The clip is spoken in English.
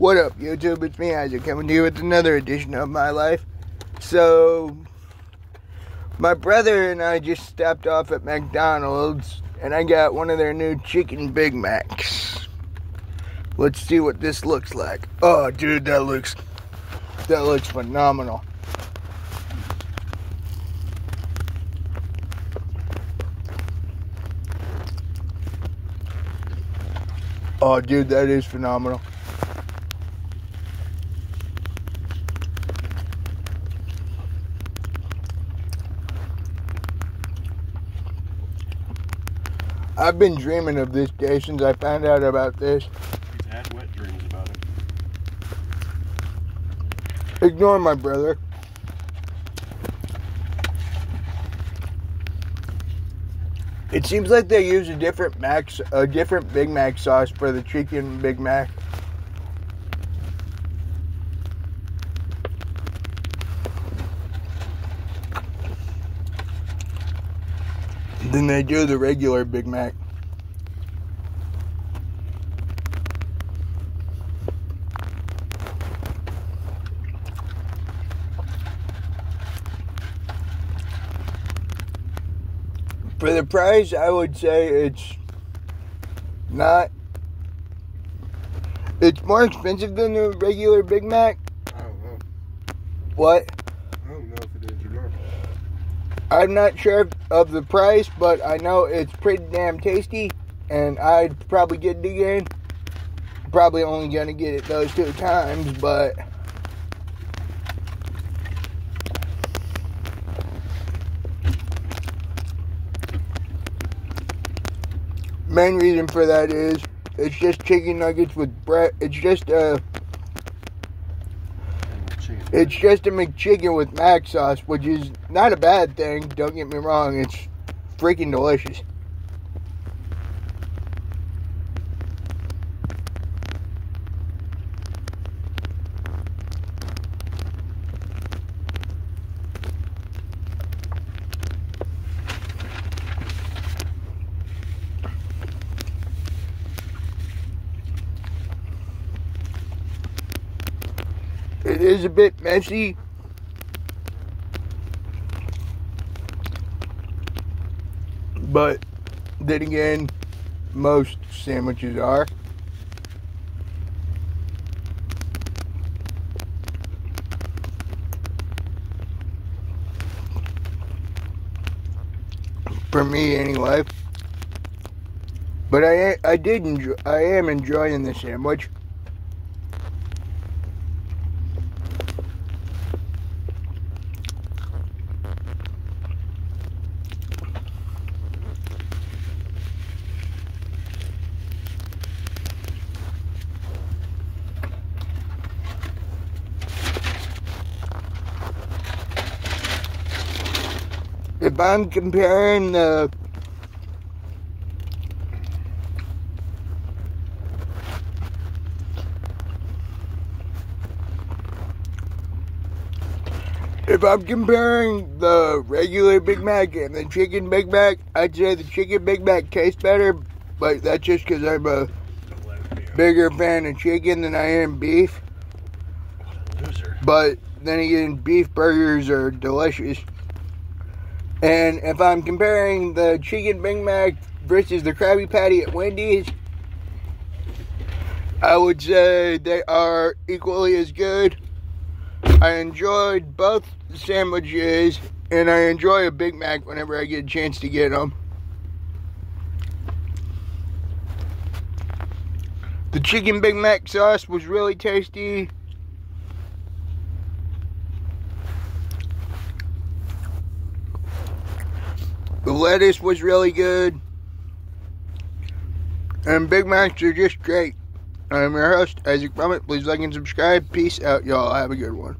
What up, YouTube? It's me, Isaac, coming to you with another edition of my life. So, my brother and I just stopped off at McDonald's, and I got one of their new chicken Big Macs. Let's see what this looks like. Oh, dude, that looks that looks phenomenal. Oh, dude, that is phenomenal. I've been dreaming of this day since I found out about this. He's had wet dreams about it. Ignore my brother. It seems like they use a different Mac, a different Big Mac sauce for the chicken Big Mac. Than they do the regular Big Mac. For the price, I would say it's not. It's more expensive than the regular Big Mac. I don't know. What? I don't know if it is or not. I'm not sure of the price, but I know it's pretty damn tasty, and I'd probably get it again. Probably only gonna get it those two times, but main reason for that is it's just chicken nuggets with bread. It's just a And It's just a McChicken with mac sauce, which is not a bad thing. Don't get me wrong. It's freaking delicious. It is a bit messy. But then again, most sandwiches are. For me, anyway. But I I did enjoy, I am enjoying the sandwich. If I'm comparing the if I'm comparing the regular Big Mac and the chicken Big Mac, I'd say the chicken Big Mac tastes better, but that's just because I'm a Don't let me bigger fan of chicken than I am beef. What a loser. But then again, beef burgers are delicious. And if I'm comparing the chicken Big Mac versus the Krabby Patty at Wendy's, I would say they are equally as good. I enjoyed both sandwiches, and I enjoy a Big Mac whenever I get a chance to get them. The chicken Big Mac sauce was really tasty. The lettuce was really good. And Big Macs are just great. I'm your host, Isaac Brummett. Please like and subscribe. Peace out, y'all. Have a good one.